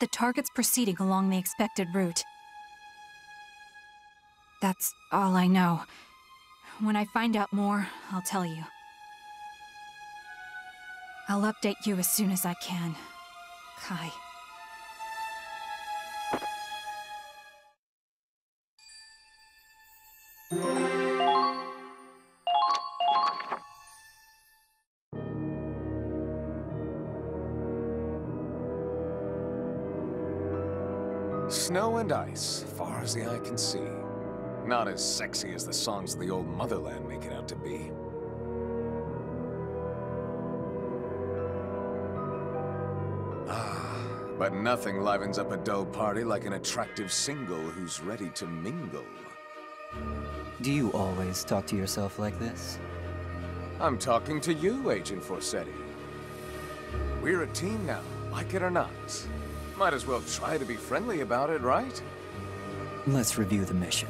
The target's proceeding along the expected route. That's all I know. When I find out more, I'll tell you. I'll update you as soon as I can. Kai. Ice, far as the eye can see. Not as sexy as the songs of the old motherland make it out to be. Ah, but nothing livens up a dull party like an attractive single who's ready to mingle. Do you always talk to yourself like this? I'm talking to you, Agent Forseti. We're a team now, like it or not. Might as well try to be friendly about it, right? Let's review the mission.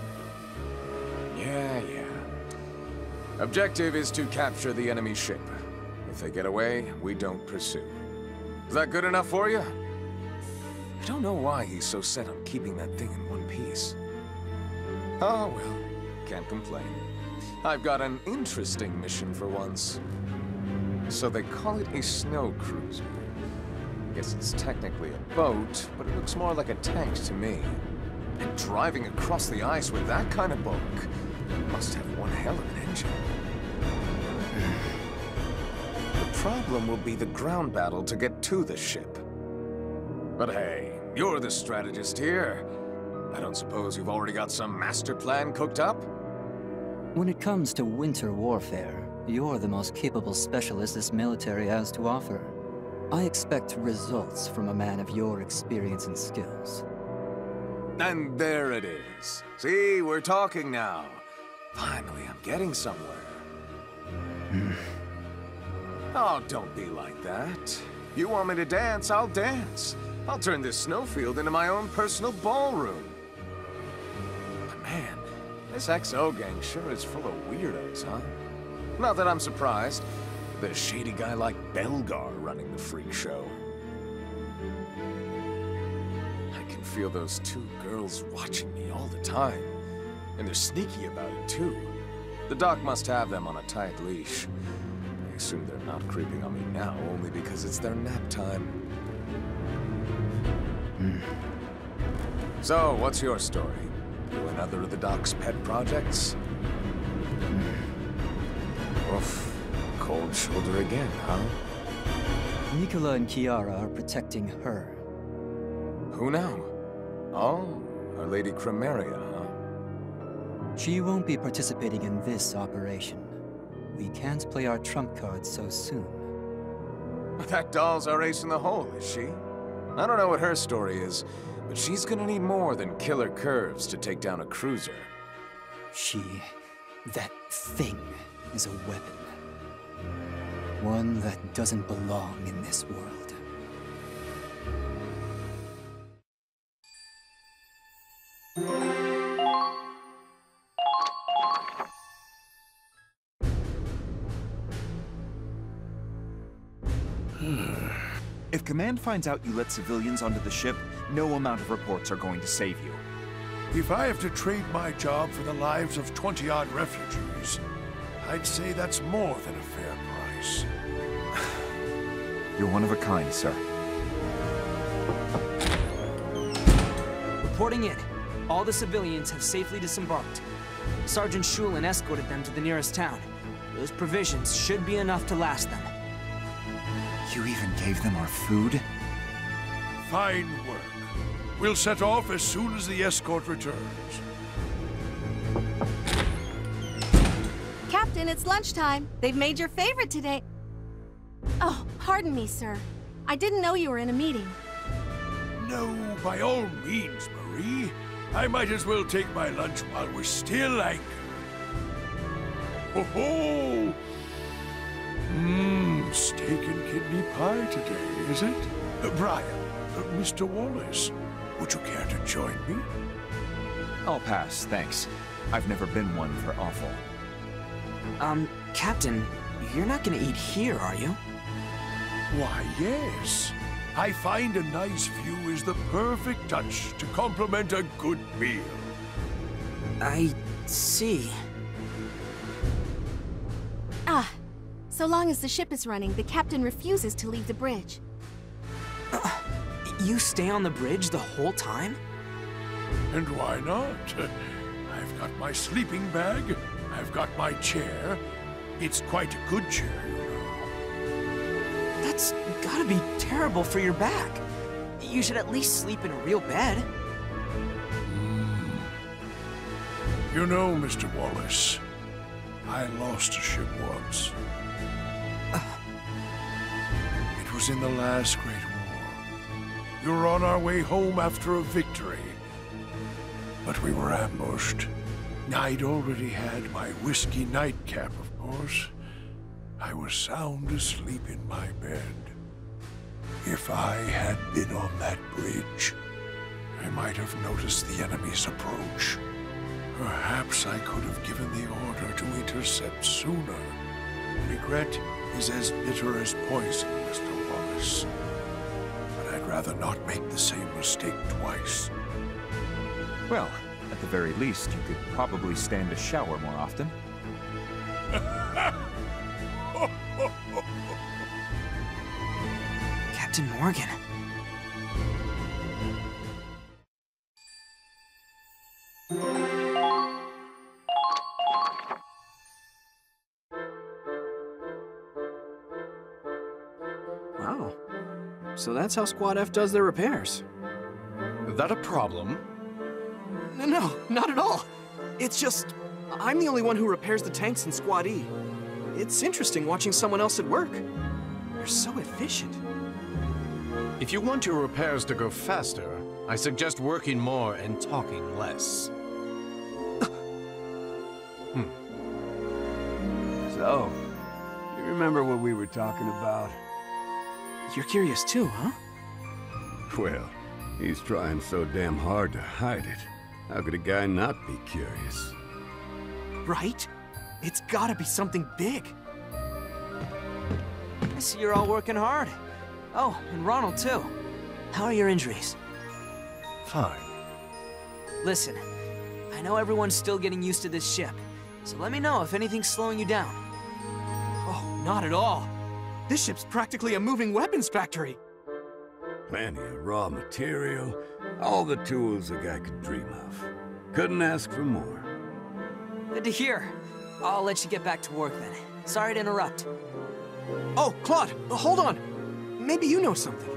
Yeah, yeah. Objective is to capture the enemy ship. If they get away, we don't pursue. Is that good enough for you? I don't know why he's so set on keeping that thing in one piece. Oh, well. Can't complain. I've got an interesting mission for once. So they call it a snow cruiser. Guess it's technically a boat, but it looks more like a tank to me. And driving across the ice with that kind of bulk must have one hell of an engine. the problem will be the ground battle to get to the ship. But hey, you're the strategist here. I don't suppose you've already got some master plan cooked up? When it comes to winter warfare, you're the most capable specialist this military has to offer. I expect results from a man of your experience and skills. And there it is. See, we're talking now. Finally, I'm getting somewhere. Hmm. oh, don't be like that. You want me to dance, I'll dance. I'll turn this snowfield into my own personal ballroom. But man, this XO gang sure is full of weirdos, huh? Not that I'm surprised. The shady guy like Belgar running the freak show. Feel those two girls watching me all the time. And they're sneaky about it, too. The doc must have them on a tight leash. I assume they're not creeping on me now only because it's their nap time. Hmm. So, what's your story? You another of the doc's pet projects? Hmm. Oof. Cold shoulder again, huh? Nicola and Kiara are protecting her. Who now? Oh, Our Lady Crymaria, huh? She won't be participating in this operation. We can't play our trump cards so soon. That doll's our ace in the hole, is she? I don't know what her story is, but she's gonna need more than killer curves to take down a cruiser. She... that thing is a weapon. One that doesn't belong in this world. Finds out you let civilians onto the ship, no amount of reports are going to save you. If I have to trade my job for the lives of 20-odd refugees, I'd say that's more than a fair price. You're one of a kind, sir. Reporting in. All the civilians have safely disembarked. Sergeant Shulin escorted them to the nearest town. Those provisions should be enough to last them. You even gave them our food? Fine work. We'll set off as soon as the escort returns. Captain, it's lunchtime. They've made your favorite today. Oh, pardon me, sir. I didn't know you were in a meeting. No, by all means, Marie. I might as well take my lunch while we're still anchored. Ho ho! Mmm, steak and kidney pie today, is it? Uh, Brian, uh, Mr. Wallace, would you care to join me? I'll pass, thanks. I've never been one for offal. Um, Captain, you're not gonna eat here, are you? Why, yes. I find a nice view is the perfect touch to complement a good meal. I see. Ah, so long as the ship is running, the captain refuses to leave the bridge. You stay on the bridge the whole time? And why not? I've got my sleeping bag, I've got my chair. It's quite a good chair, you know. That's gotta be terrible for your back. You should at least sleep in a real bed. Hmm. You know, Mr. Wallace, I lost a ship once. It was in the last Great We on our way home after a victory. But we were ambushed. I'd already had my whiskey nightcap, of course. I was sound asleep in my bed. If I had been on that bridge, I might have noticed the enemy's approach. Perhaps I could have given the order to intercept sooner. Regret is as bitter as poison, Mr. Wallace. But I'd rather not make the same mistake twice. Well, at the very least, you could probably stand a shower more often. Captain Morgan. That's how Squad F does their repairs. That a problem? No, no, not at all. It's just, I'm the only one who repairs the tanks in Squad E. It's interesting watching someone else at work. They're so efficient. If you want your repairs to go faster, I suggest working more and talking less. hmm. So, you remember what we were talking about? You're curious too, huh? Well, he's trying so damn hard to hide it. How could a guy not be curious? Right? It's gotta be something big. I see you're all working hard. Oh, and Ronald too. How are your injuries? Fine. Listen, I know everyone's still getting used to this ship, so let me know if anything's slowing you down. Oh, not at all. This ship's practically a moving weapons factory. Plenty of raw material, all the tools a guy could dream of. Couldn't ask for more. Good to hear. I'll let you get back to work then. Sorry to interrupt. Oh, Claude, uh, hold on. Maybe you know something.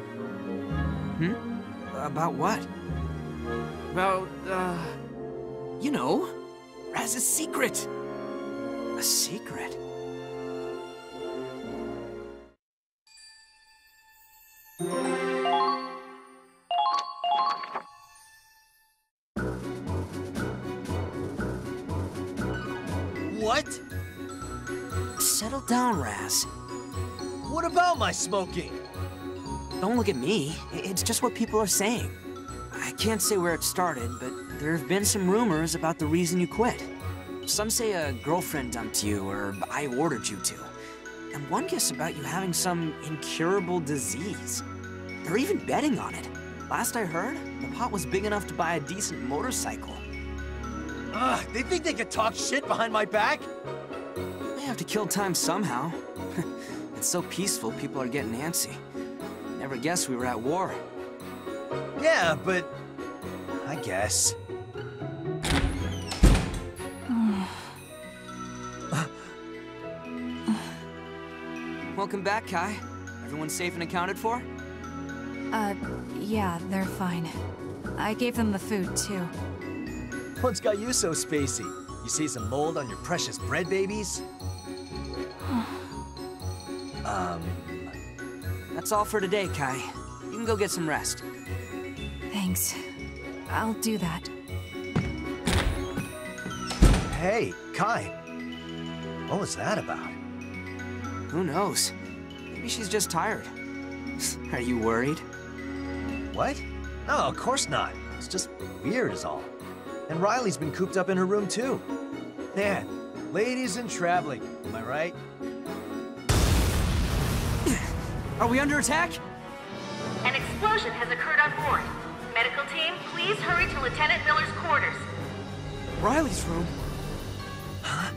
Hmm? About what? About, uh... You know, Raz's secret. A secret? Raz. What about my smoking? Don't look at me. It's just what people are saying. I can't say where it started, but there have been some rumors about the reason you quit. Some say a girlfriend dumped you, or I ordered you to. And one guess about you having some incurable disease. They're even betting on it. Last I heard, the pot was big enough to buy a decent motorcycle. Ugh, they think they can talk shit behind my back? They have to kill time somehow. It's so peaceful, people are getting antsy. Never guessed we were at war. Yeah, but... I guess. Welcome back, Kai. Everyone safe and accounted for? Uh, yeah, they're fine. I gave them the food, too. What's got you so spacey? You see some mold on your precious bread babies? Um... That's all for today, Kai. You can go get some rest. Thanks. I'll do that. Hey, Kai. What was that about? Who knows? Maybe she's just tired. Are you worried? What? No, of course not. It's just weird is all. And Riley's been cooped up in her room too. Man, ladies and traveling, am I right? Are we under attack? An explosion has occurred on board. Medical team, please hurry to Lieutenant Miller's quarters. Riley's room? Huh?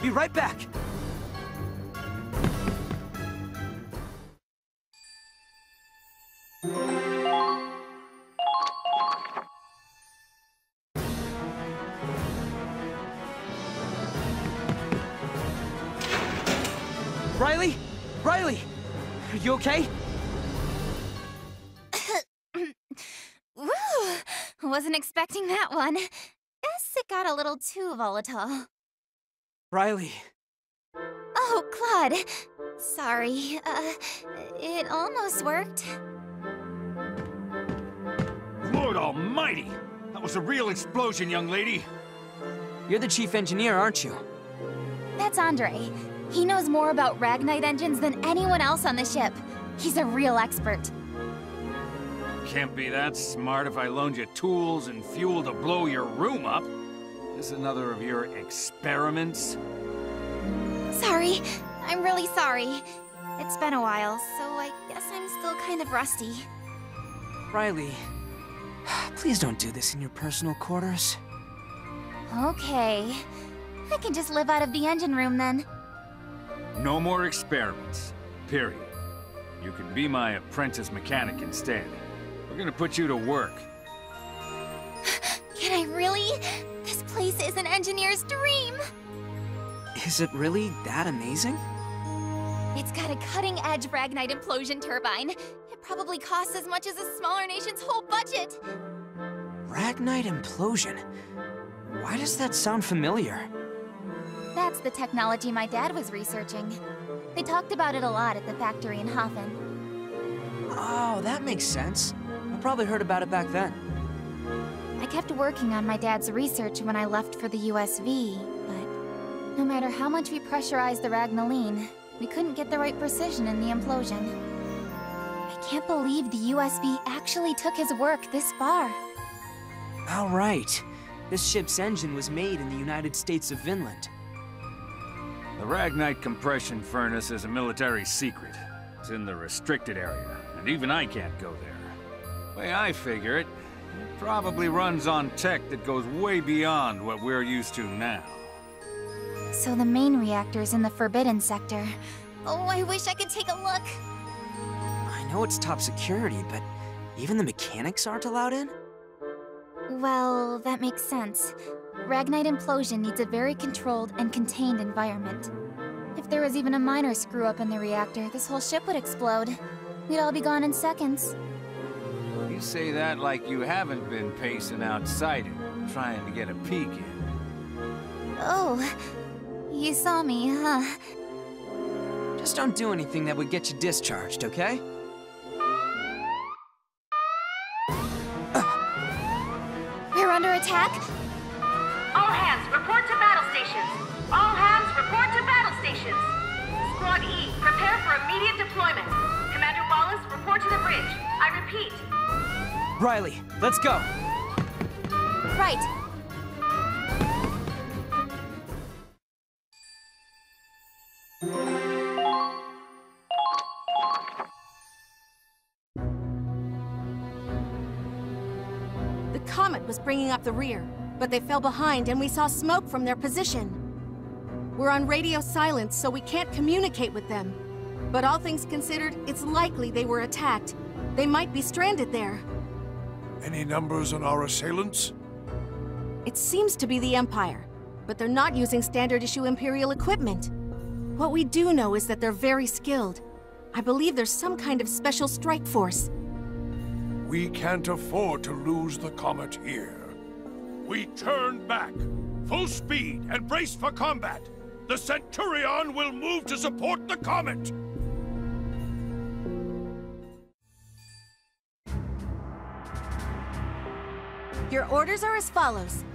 Be right back! Riley? Riley! Are you okay? Woo! Wasn't expecting that one. Guess it got a little too volatile. Riley. Oh, Claude. Sorry. Uh, it almost worked. Lord almighty! That was a real explosion, young lady. You're the chief engineer, aren't you? That's Andre. He knows more about Ragnite engines than anyone else on the ship. He's a real expert. Can't be that smart if I loaned you tools and fuel to blow your room up. This is another of your experiments? Sorry. I'm really sorry. It's been a while, so I guess I'm still kind of rusty. Riley, please don't do this in your personal quarters. Okay. I can just live out of the engine room then. No more experiments. Period. You can be my apprentice mechanic instead. We're gonna put you to work. Can I really? This place is an engineer's dream! Is it really that amazing? It's got a cutting-edge Ragnite implosion turbine. It probably costs as much as a smaller nation's whole budget. Ragnite implosion? Why does that sound familiar? That's the technology my dad was researching. They talked about it a lot at the factory in Hafen. Oh, that makes sense. I probably heard about it back then. I kept working on my dad's research when I left for the USV, but no matter how much we pressurized the Ragnaline, we couldn't get the right precision in the implosion. I can't believe the USV actually took his work this far. All right. This ship's engine was made in the United States of Vinland. The Ragnite compression furnace is a military secret. It's in the restricted area, and even I can't go there. The way I figure it, it probably runs on tech that goes way beyond what we're used to now. So the main reactor's in the Forbidden Sector. Oh, I wish I could take a look. I know it's top security, but even the mechanics aren't allowed in? Well, that makes sense. Ragnite implosion needs a very controlled and contained environment. If there was even a minor screw-up in the reactor, this whole ship would explode. We'd all be gone in seconds. You say that like you haven't been pacing outside it, trying to get a peek in. Oh, you saw me, huh? Just don't do anything that would get you discharged, okay? We're under attack? All hands, report to battle stations. All hands, report to battle stations. Squad E, prepare for immediate deployment. Commander Wallace, report to the bridge. I repeat. Riley, let's go. Right. The comet was bringing up the rear, but they fell behind and we saw smoke from their position. We're on radio silence, so we can't communicate with them. But all things considered, it's likely they were attacked. They might be stranded there. Any numbers on our assailants? It seems to be the Empire, but they're not using standard issue Imperial equipment. What we do know is that they're very skilled. I believe there's some kind of special strike force. We can't afford to lose the Comet here. We turn back. Full speed and brace for combat. The Centurion will move to support the Comet. Your orders are as follows.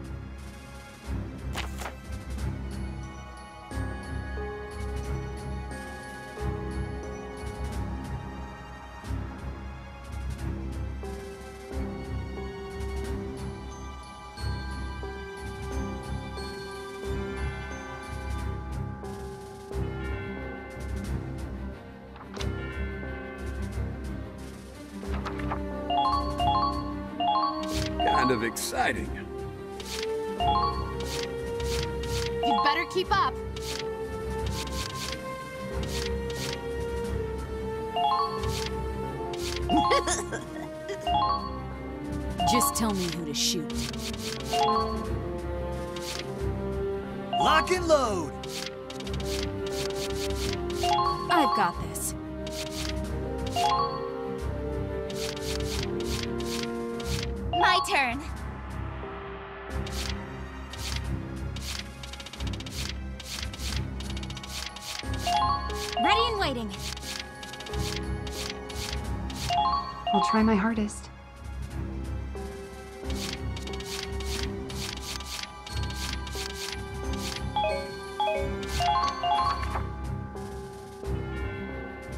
You better keep up. Just tell me who to shoot. Lock and load! I've got this. My turn. Waiting. I'll try my hardest.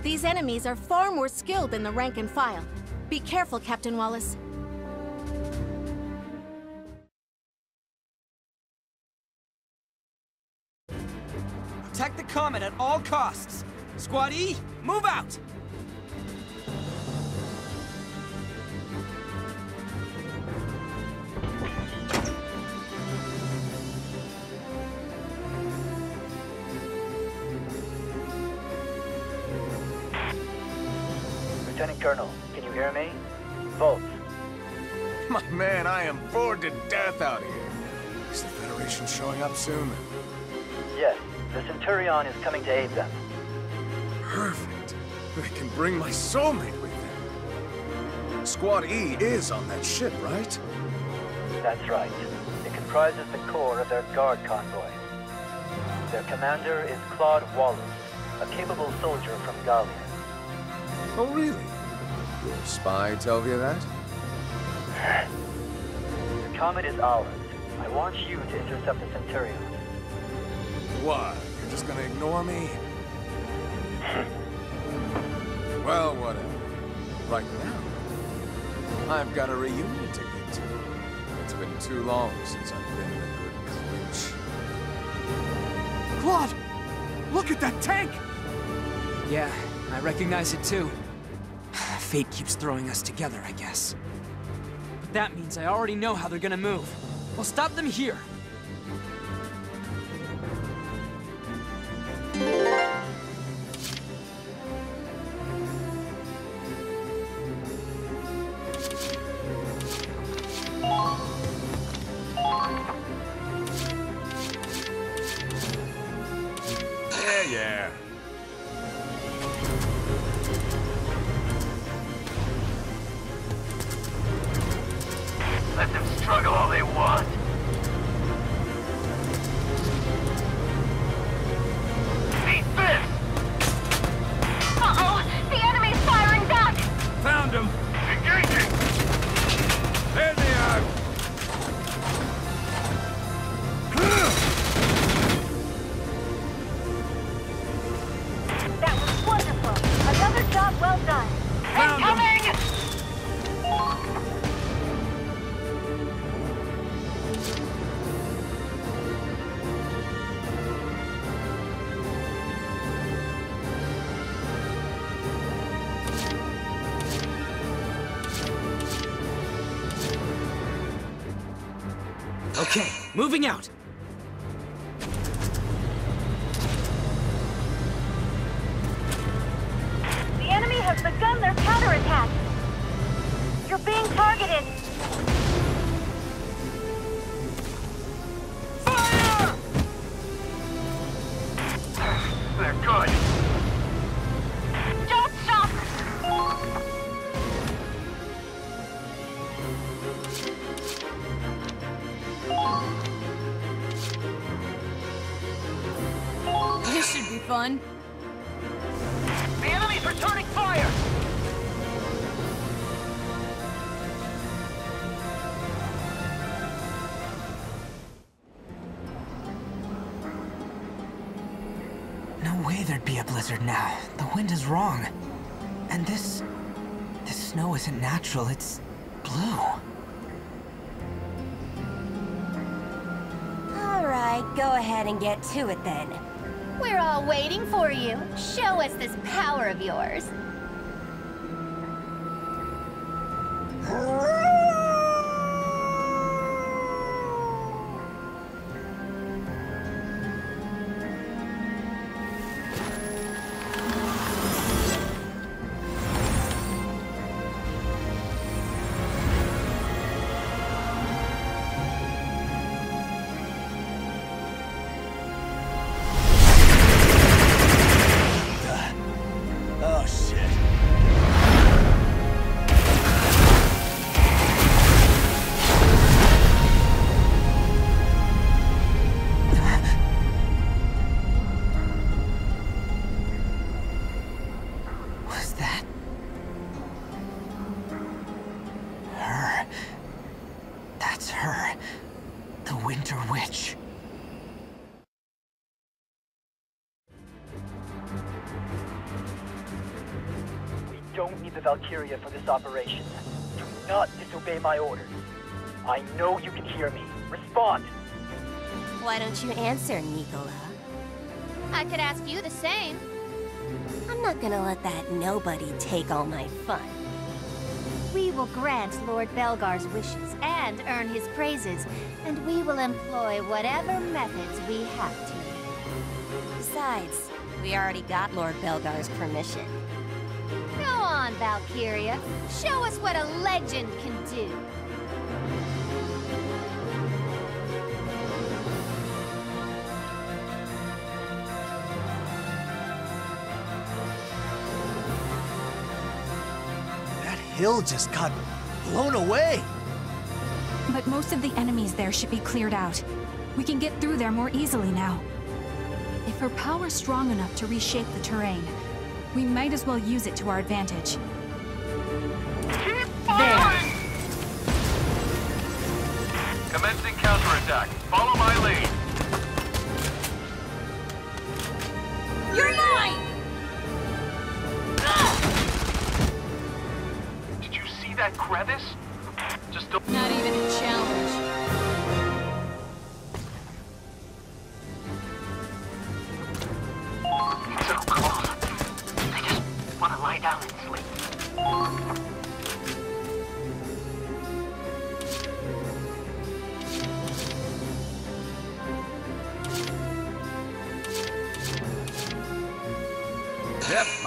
These enemies are far more skilled than the rank and file. Be careful, Captain Wallace. Protect the Comet at all costs. Squad E, move out! Lieutenant Colonel, can you hear me? Volt. My man, I am bored to death out here. Is the Federation showing up soon? Yes, the Centurion is coming to aid them. Perfect. They can bring my soulmate with them. Squad E is on that ship, right? That's right. It comprises the core of their guard convoy. Their commander is Claude Wallace, a capable soldier from Galia. Oh, really? Your spy tell you that? The comet is ours. I want you to intercept the Centurion. What? You're just gonna ignore me? Well, whatever. Right now, I've got a reunion to get to. It's been too long since I've been in a good clinch. Claude! Look at that tank! Yeah, I recognize it too. Fate keeps throwing us together, I guess. But that means I already know how they're gonna move. I'll stop them here. Okay, moving out. Is wrong. And this... this snow isn't natural, it's blue. All right, go ahead and get to it then. We're all waiting for you. Show us this power of yours. Don't need the Valkyria for this operation. Do not disobey my orders. I know you can hear me. Respond! Why don't you answer, Nicola? I could ask you the same. I'm not gonna let that nobody take all my fun. We will grant Lord Belgar's wishes and earn his praises, and we will employ whatever methods we have to. Besides, we already got Lord Belgar's permission. Go on, Valkyria. Show us what a legend can do. That hill just got blown away! But most of the enemies there should be cleared out. We can get through there more easily now. If her power's strong enough to reshape the terrain, we might as well use it to our advantage. There. Commencing counterattack. Follow my lead. You're mine! Did you see that crevice?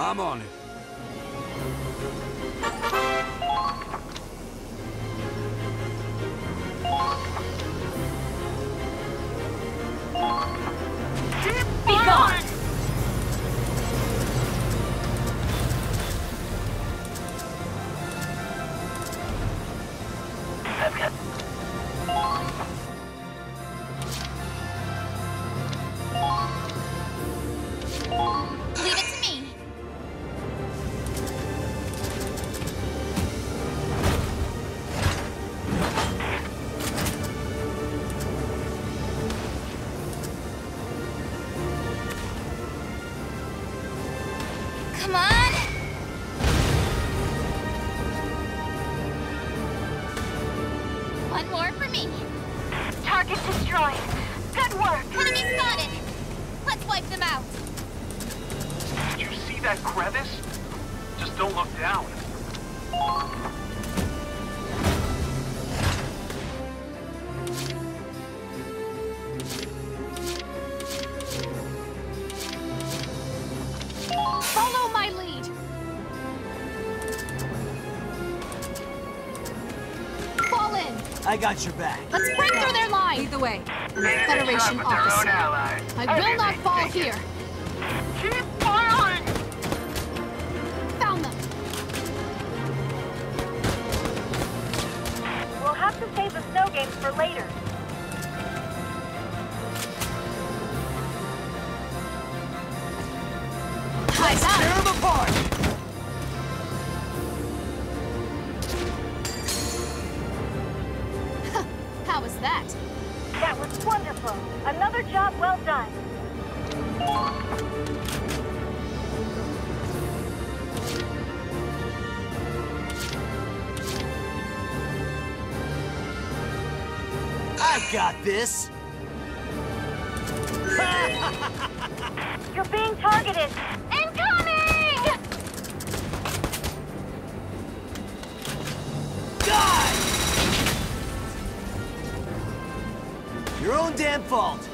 Yep, I'm on got your back. Let's break through their line! Lead the way. I'm a Federation with their own officer. I will not fall here. That? That was wonderful. Another job well done. I've got this! You're being targeted. Fault!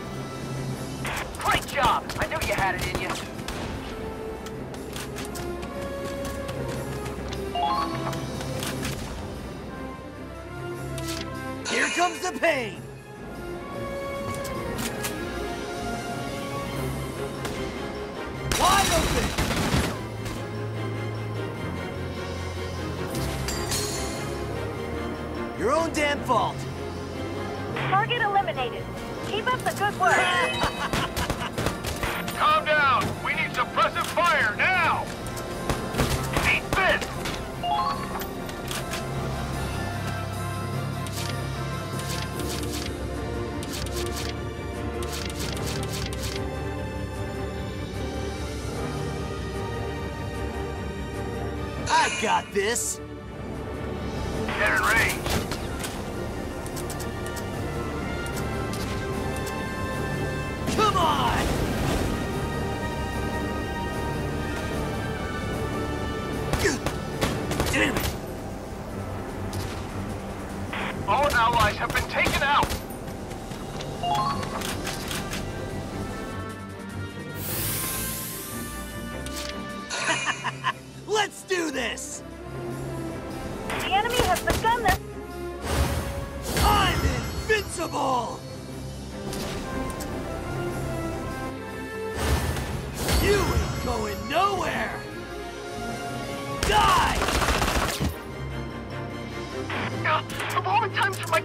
This.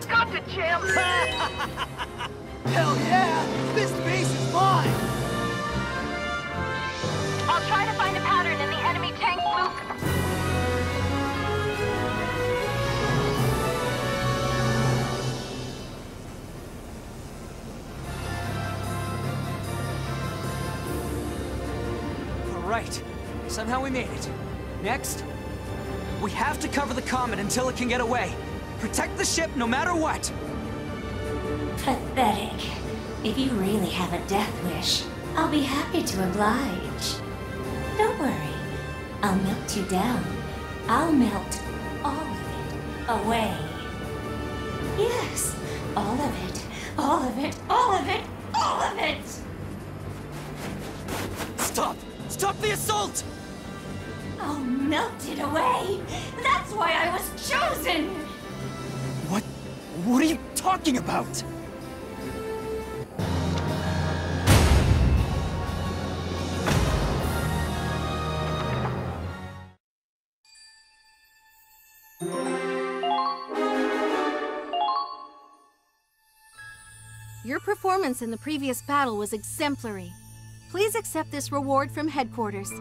My gun to jam! Hell yeah! This base is mine! I'll try to find a pattern in the enemy tank. All right. Somehow we made it. Next, we have to cover the Comet until it can get away. Protect the ship no matter what. Pathetic. If you really have a death wish, I'll be happy to oblige. Don't worry. I'll melt you down. I'll melt all of it away. Yes, all of it. All of it. All of it. All of it! Stop! Stop the assault! I'll melt it away. That's why I was chosen. What? Are you talking about? Your performance in the previous battle was exemplary. Please accept this reward from headquarters.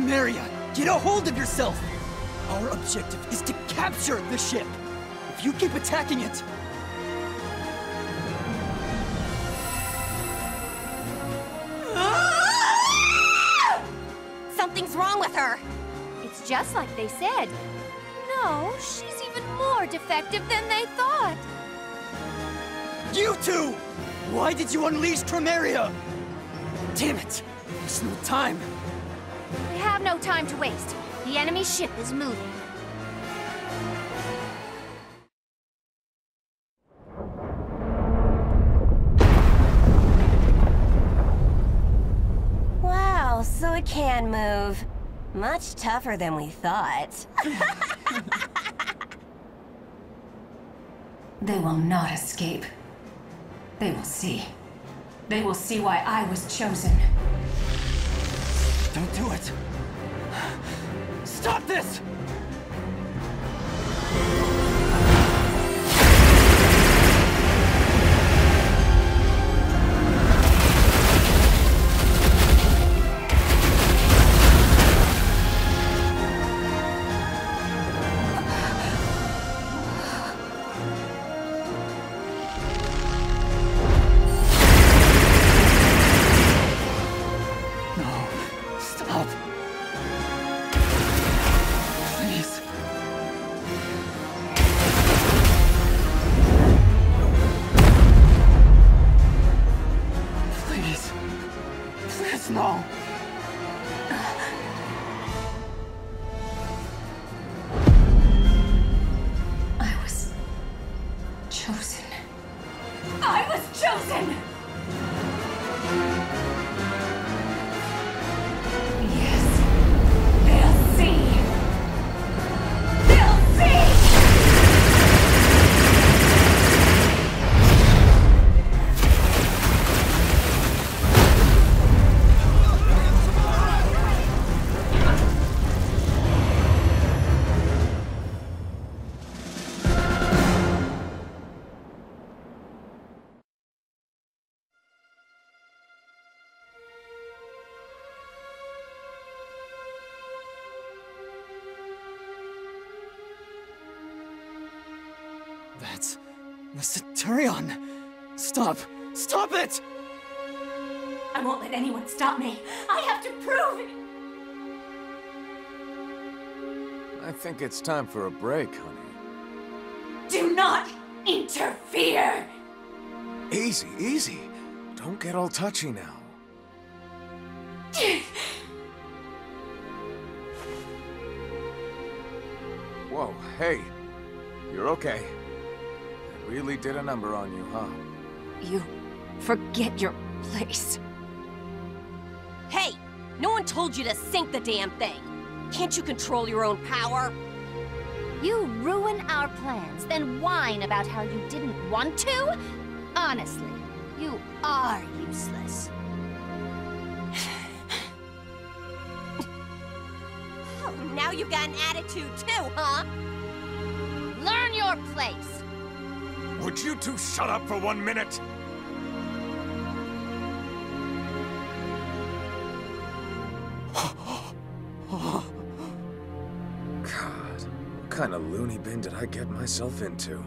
Crymaria, get a hold of yourself! Our objective is to capture the ship! If you keep attacking it, Something's wrong with her. It's just like they said. No, she's even more defective than they thought. You two! Why did you unleash Crymaria? Damn it! There's no time. We have no time to waste. The enemy ship is moving. Wow, so it can move. Much tougher than we thought. They will not escape. They will see. They will see why I was chosen. Don't do it! Stop this! I was chosen! Stop me. I have to prove it. I think it's time for a break, honey. Do not interfere. Easy, easy. Don't get all touchy now. Whoa, hey. You're okay. I really did a number on you, huh? You forget your place. Hey! No one told you to sink the damn thing! Can't you control your own power? You ruin our plans, then whine about how you didn't want to? Honestly, you are useless. Oh, now you've got an attitude too, huh? Learn your place! Would you two shut up for one minute? Kind of loony bin did I get myself into?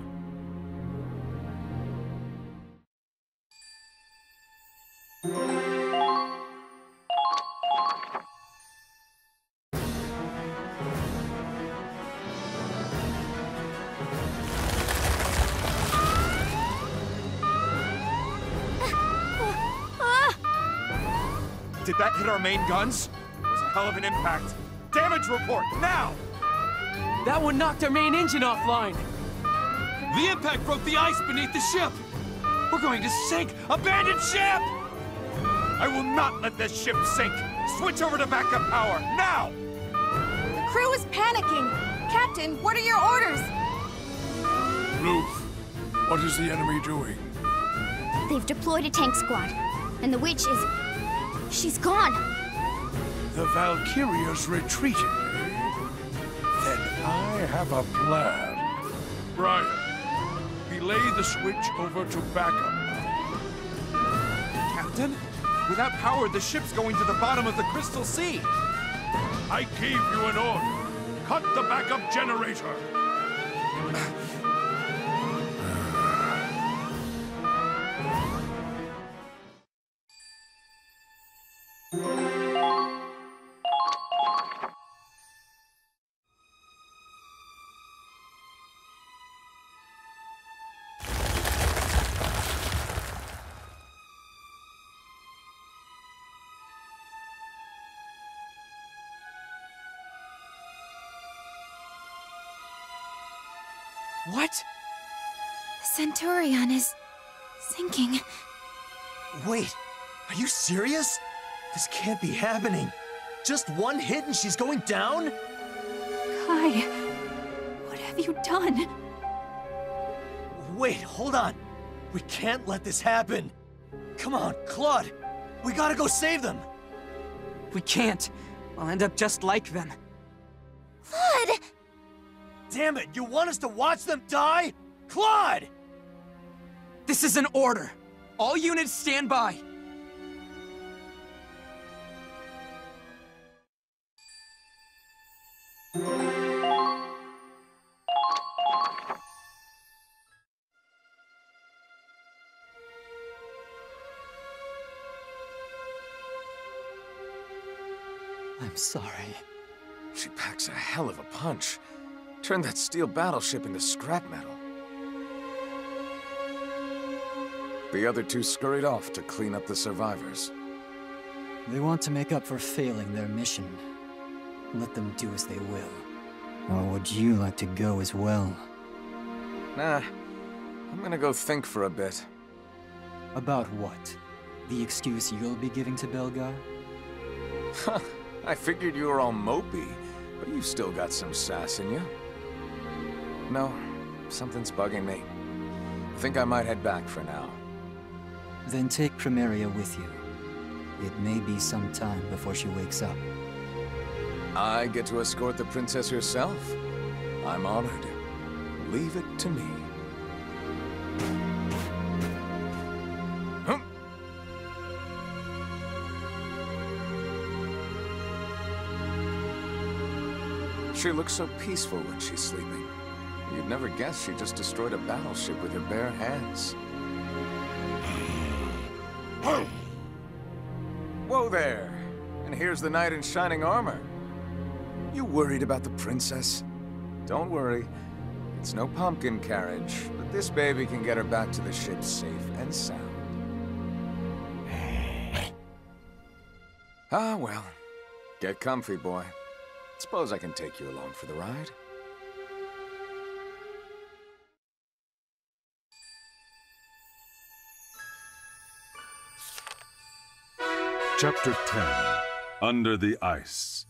Did that hit our main guns? It was a hell of an impact. Damage report, now! That one knocked our main engine offline. The impact broke the ice beneath the ship. We're going to sink! Abandoned ship! I will not let this ship sink! Switch over to backup power, now! The crew is panicking! Captain, what are your orders? Luth, what is the enemy doing? They've deployed a tank squad, and the witch is. She's gone. The Valkyria's retreated? Then I have a plan. Brian, relay the switch over to backup. Captain? Without power, the ship's going to the bottom of the Crystal Sea. I gave you an order. Cut the backup generator. What? The Centurion is sinking. Wait, are you serious? This can't be happening. Just one hit and she's going down? Kai, what have you done? Wait, hold on. We can't let this happen. Come on, Claude. We gotta go save them. We can't. We'll end up just like them. Claude! Damn it, you want us to watch them die? Claude! This is an order. All units stand by. I'm sorry. She packs a hell of a punch. Turned that steel battleship into scrap metal. The other two scurried off to clean up the survivors. They want to make up for failing their mission. Let them do as they will. Or would you like to go as well? Nah, I'm gonna go think for a bit. About what? The excuse you'll be giving to Belgar? Huh, I figured you were all mopey, but you've still got some sass in you. No, something's bugging me. I think I might head back for now. Then take Crymaria with you. It may be some time before she wakes up. I get to escort the princess herself? I'm honored. Leave it to me. She looks so peaceful when she's sleeping. You'd never guess she just destroyed a battleship with her bare hands. Whoa there! And here's the knight in shining armor. You worried about the princess? Don't worry. It's no pumpkin carriage, but this baby can get her back to the ship safe and sound. ah, well. Get comfy, boy. Suppose I can take you along for the ride? Chapter 10 Under the Ice